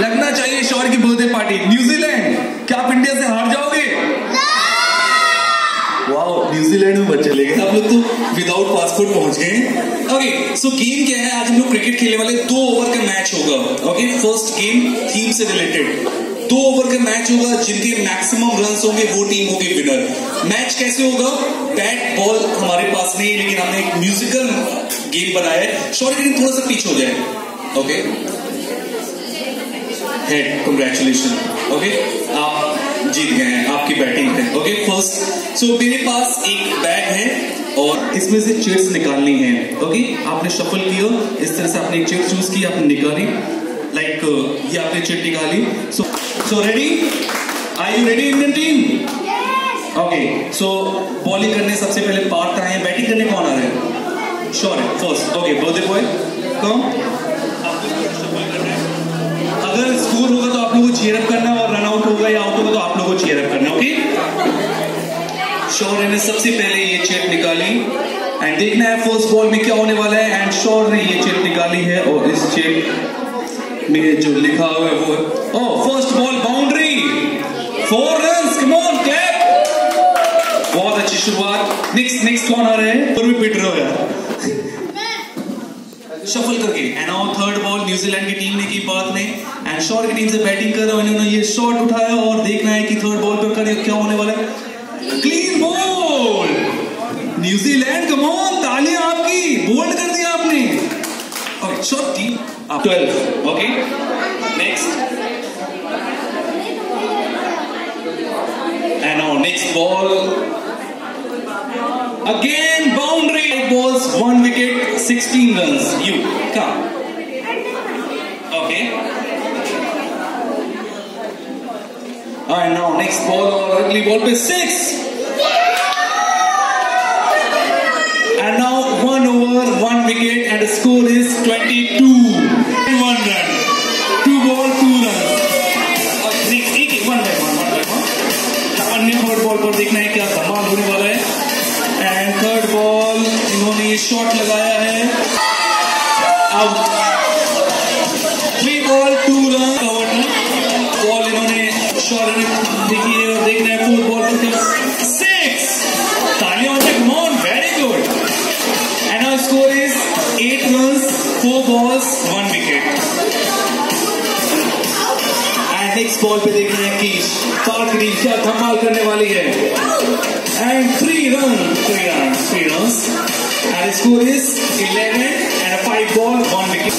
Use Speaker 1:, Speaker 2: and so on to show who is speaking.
Speaker 1: लगना चाहिए शौर की बर्थडे पार्टी। न्यूजीलैंड क्या आप इंडिया से हार जाओगे? वाओ न्यूजीलैंड में बच्चे लेके आप लोग तो विदाउट पासपोर्ट पहुँच गए ओके सो गेम क्या है? आज हम लोग क्रिकेट खेलने वाले दो ओवर का मैच होगा। ओके फ़र्स्ट गेम थीम से रिलेटेड दो ओवर का मैच होगा जिनके मैक्सिमम रन होंगे वो टीम होगी विनर मैच कैसे होगा? बैट बॉल हमारे पास नहीं लेकिन हमने एक म्यूजिकल गेम बनाया है। शॉर्ट गेम थोड़ा सा पीछे हो जाए। ओके हेड कंग्रेचुलेशन ओके आप जीत गए हैं. आपकी बैटिंग है. ओके फ़र्स्ट सो मेरे पास एक बैग है और इसमें से चिट्स निकालनी है. ओके आपने शफल किया. इस तरह से आपने एक चिट चूज़ की आपने निकाली. लाइक like, ये आपने चिट निकाली. So so ready I you ready Indian team okay so bowling करने सबसे पहले पार्ट आए हैं? बैटिंग करने कौन आ रहा है? श्योर है first okay birthday boy come अगर शौर्य ने सबसे पहले ये चेट निकाली। एंड देखना है फ़र्स्ट बॉल में क्या होने वाला है। एंड शौर्य ने ये चेट निकाली है और इस चेट में जो लिखा हुआ है वो ओ first ball boundary four run come on clap बहुत अच्छी शुरुआत। नेक्स्ट नेक्स्ट कौन आ रहे हैं? और भी पिट रहे हो यार। शफल करके। And now third ball New Zealand की टीम ने की पार्थ ने। एंड शॉट की टीम से बैटिंग कर रहे हैं। इन्होंने ये शॉट उठाया और देखना है कि थर्ड बॉल पर क्या होने वाला है। न्यूजीलैंड कमोन तालियाँ आपकी बोल्ड कर दिया आपने। और चौथी twelve okay next and on next ball again boundary eight balls one wicket sixteen run you come okay and now next ball और अगली बॉल पे six score is 22. One run. Two ball, two. अन्य ball पर देखना है क्या धमाल होने वाला है। एंड थर्ड बॉल इन्होंने शॉट लगाया है। अब three ball two run covered ball इन्होंने शॉट देखी है और देखना है फोर बॉल पर नेक्स्ट बॉल पे देखते है कि पार्क टीम क्या धमाल करने वाली है। And three run three run three run and score is 11 and five ball one wicket